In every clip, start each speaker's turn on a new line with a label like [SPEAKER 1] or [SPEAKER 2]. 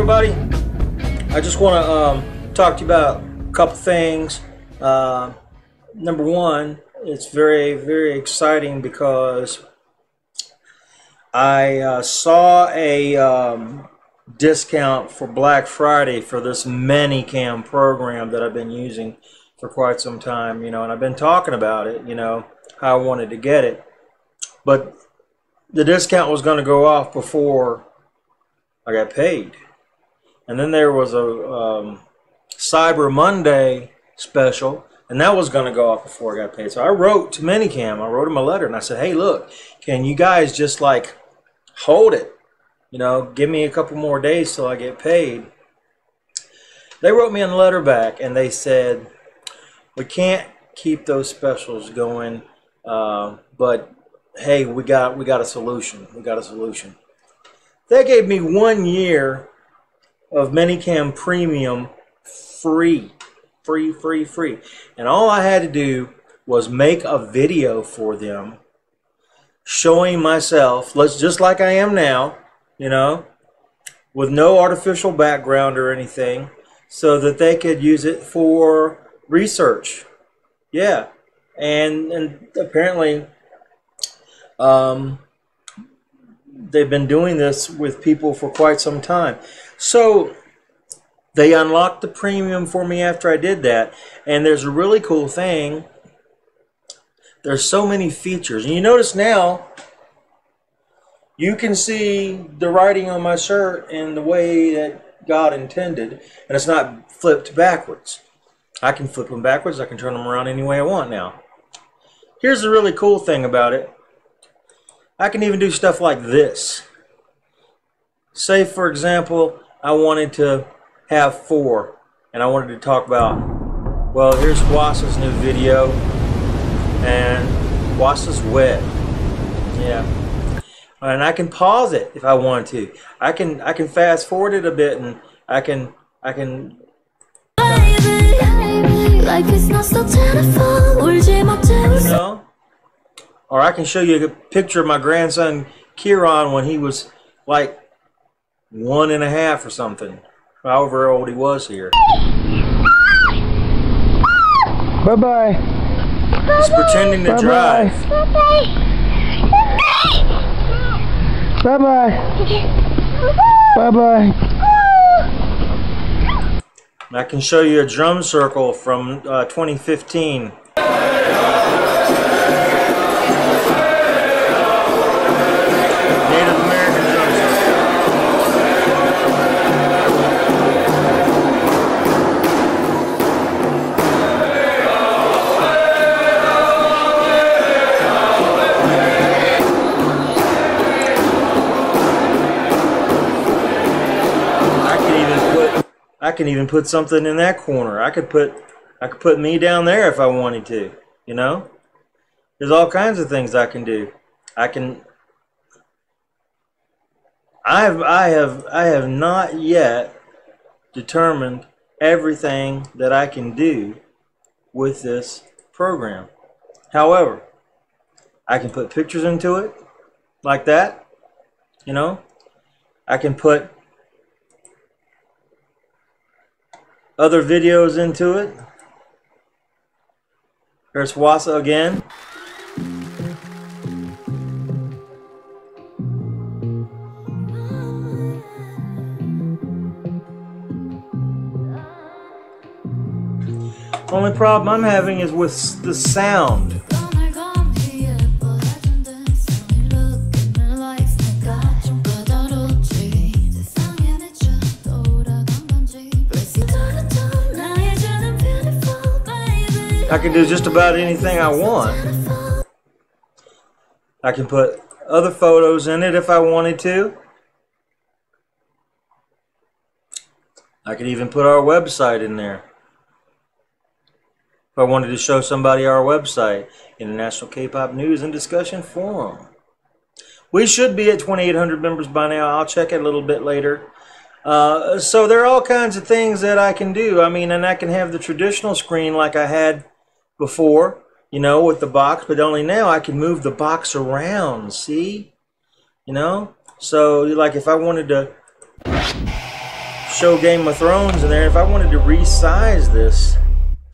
[SPEAKER 1] everybody. I just want to um, talk to you about a couple things. Uh, number one, it's very, very exciting because I uh, saw a um, discount for Black Friday for this ManyCam program that I've been using for quite some time, you know, and I've been talking about it, you know, how I wanted to get it. But the discount was going to go off before I got paid. And then there was a um, Cyber Monday special, and that was going to go off before I got paid. So I wrote to ManyCam, I wrote him a letter, and I said, hey, look, can you guys just like hold it? You know, give me a couple more days till I get paid. They wrote me a letter back, and they said, we can't keep those specials going, uh, but hey, we got we got a solution. We got a solution. They gave me one year of ManyCam Premium free, free, free, free, and all I had to do was make a video for them showing myself, let's just like I am now, you know, with no artificial background or anything, so that they could use it for research. Yeah, and and apparently um, they've been doing this with people for quite some time. So they unlocked the premium for me after I did that. And there's a really cool thing. There's so many features. And you notice now, you can see the writing on my shirt in the way that God intended. And it's not flipped backwards. I can flip them backwards. I can turn them around any way I want now. Here's the really cool thing about it. I can even do stuff like this. Say, for example, I wanted to have four, and I wanted to talk about, well, here's Hwasa's new video, and Hwasa's wet. Yeah. And I can pause it if I want to. I can I can fast forward it a bit, and I can I can you know? Or I can show you a picture of my grandson Kieran when he was like one and a half or something. However old he was here.
[SPEAKER 2] Bye bye.
[SPEAKER 1] He's pretending to drive.
[SPEAKER 2] Bye-bye.
[SPEAKER 1] drive.
[SPEAKER 2] Bye bye. Bye bye.
[SPEAKER 1] I can show you a drum circle from uh, 2015. Can even put something in that corner. I could put I could put me down there if I wanted to, you know? There's all kinds of things I can do. I can I have I have I have not yet determined everything that I can do with this program. However, I can put pictures into it like that, you know? I can put other videos into it. There's Hwasa again. Only problem I'm having is with the sound. I can do just about anything I want. I can put other photos in it if I wanted to. I could even put our website in there. If I wanted to show somebody our website, International K-Pop News and Discussion Forum. We should be at 2,800 members by now. I'll check it a little bit later. Uh, so there are all kinds of things that I can do. I mean, and I can have the traditional screen like I had before, you know, with the box, but only now I can move the box around, see? You know? So, like, if I wanted to show Game of Thrones in there. If I wanted to resize this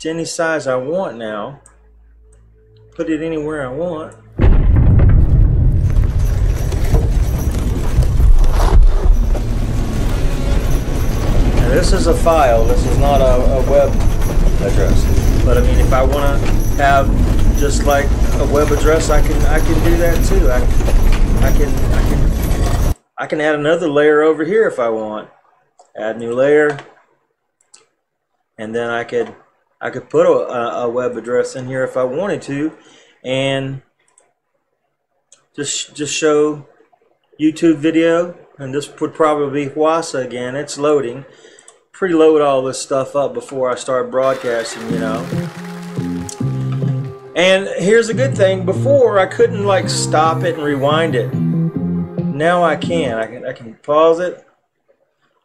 [SPEAKER 1] to any size I want now, put it anywhere I want. This is a file, this is not a, a web address. But I mean, if I want to have just like a web address, I can I can do that too. I, I can I can I can add another layer over here if I want. Add new layer, and then I could I could put a, a web address in here if I wanted to, and just just show YouTube video. And this would probably be Hwasa again. It's loading. Preload all this stuff up before I start broadcasting, you know. And here's a good thing. Before I couldn't like stop it and rewind it. Now I can. I can I can pause it,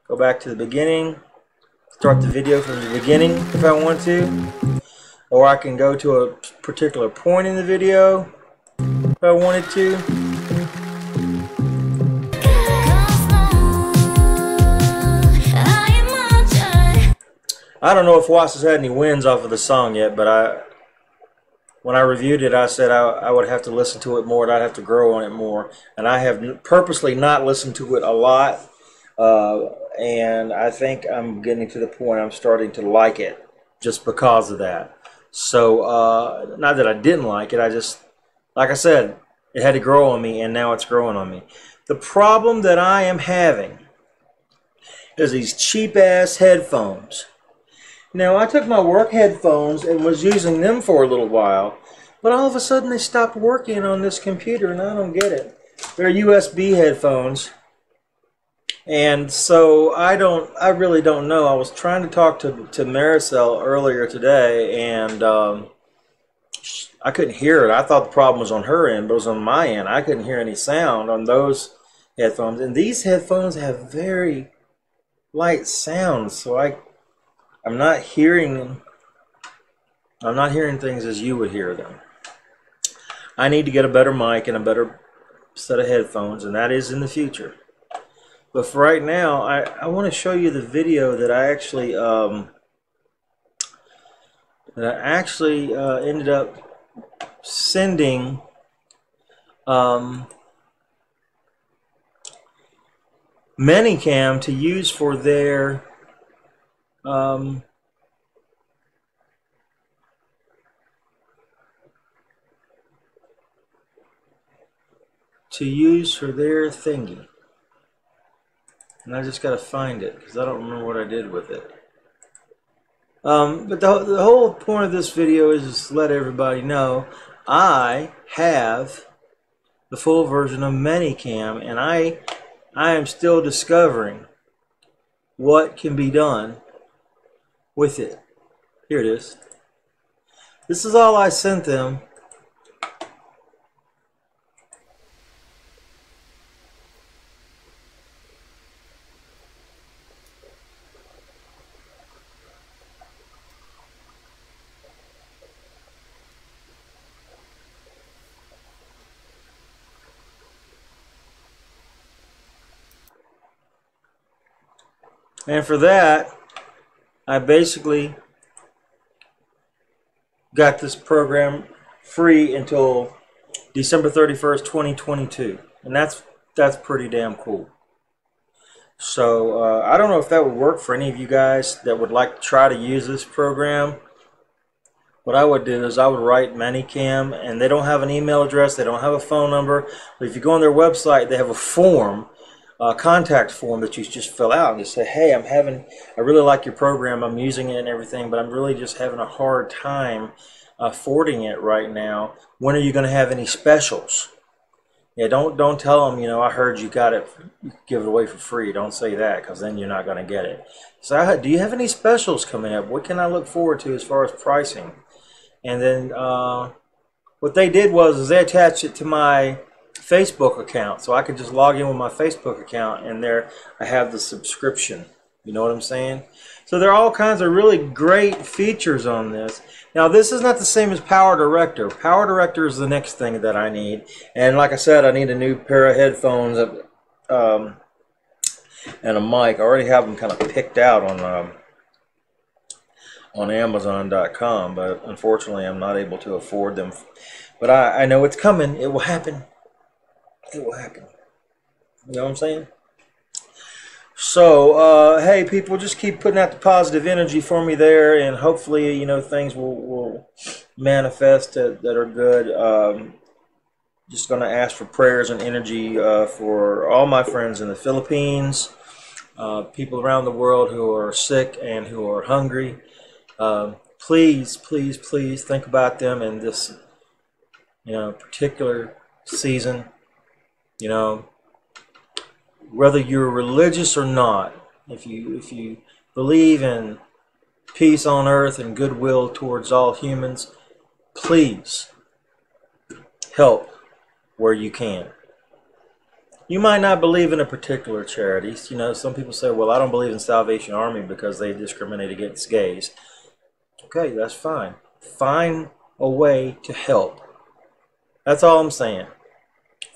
[SPEAKER 1] go back to the beginning, start the video from the beginning if I want to. Or I can go to a particular point in the video if I wanted to. I don't know if Watts has had any wins off of the song yet, but I, when I reviewed it, I said I, I would have to listen to it more, and I'd have to grow on it more. And I have purposely not listened to it a lot, uh, and I think I'm getting to the point I'm starting to like it just because of that. So, uh, not that I didn't like it, I just, like I said, it had to grow on me, and now it's growing on me. The problem that I am having is these cheap ass headphones now, I took my work headphones and was using them for a little while, but all of a sudden they stopped working on this computer and I don't get it. They're USB headphones. And so I don't, I really don't know. I was trying to talk to, to Maricel earlier today and um, I couldn't hear it. I thought the problem was on her end, but it was on my end. I couldn't hear any sound on those headphones. And these headphones have very light sounds, so I I'm not hearing I'm not hearing things as you would hear them. I need to get a better mic and a better set of headphones, and that is in the future. But for right now, I, I want to show you the video that I actually um, that I actually uh, ended up sending um, ManyCam to use for their um, to use for their thingy. And I just got to find it because I don't remember what I did with it. Um, but the, the whole point of this video is just to let everybody know I have the full version of ManyCam and I I am still discovering what can be done with it. Here it is. This is all I sent them. And for that, I basically got this program free until December 31st, 2022. And that's that's pretty damn cool. So uh, I don't know if that would work for any of you guys that would like to try to use this program. What I would do is I would write ManyCam, and they don't have an email address, they don't have a phone number. But if you go on their website, they have a form uh, contact form that you just fill out and just say, hey, I'm having, I really like your program, I'm using it and everything, but I'm really just having a hard time affording it right now. When are you going to have any specials? Yeah, don't don't tell them, you know, I heard you got it, give it away for free. Don't say that because then you're not going to get it. So, do you have any specials coming up? What can I look forward to as far as pricing? And then uh, what they did was they attached it to my Facebook account. So I could just log in with my Facebook account and there I have the subscription. You know what I'm saying? So there are all kinds of really great features on this. Now this is not the same as PowerDirector. Power Director is the next thing that I need. And like I said, I need a new pair of headphones. Um, and a mic. I already have them kind of picked out on um, on Amazon.com, but unfortunately, I'm not able to afford them. But I, I know it's coming. It will happen. It will happen. You know what I'm saying? So, uh, hey, people, just keep putting out the positive energy for me there, and hopefully, you know, things will, will manifest that, that are good. Um, just going to ask for prayers and energy uh, for all my friends in the Philippines, uh, people around the world who are sick and who are hungry. Um, please, please, please think about them in this, you know, particular season. You know, whether you're religious or not, if you if you believe in peace on earth and goodwill towards all humans, please help where you can. You might not believe in a particular charity. You know, some people say, "Well, I don't believe in Salvation Army because they discriminate against gays." Okay, that's fine. Find a way to help. That's all I'm saying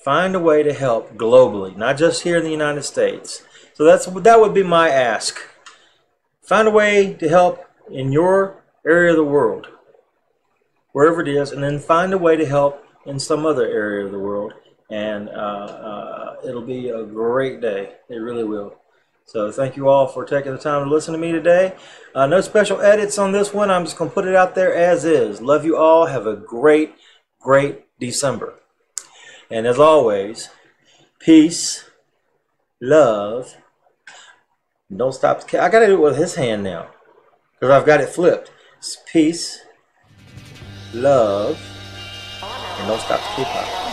[SPEAKER 1] find a way to help globally, not just here in the United States. So that's that would be my ask. Find a way to help in your area of the world, wherever it is, and then find a way to help in some other area of the world, and uh, uh, it'll be a great day. It really will. So thank you all for taking the time to listen to me today. Uh, no special edits on this one. I'm just going to put it out there as is. Love you all. Have a great, great December. And as always, peace, love. Don't stop. I got to do it with his hand now because I've got it flipped. It's peace, love, and don't stop the K-pop.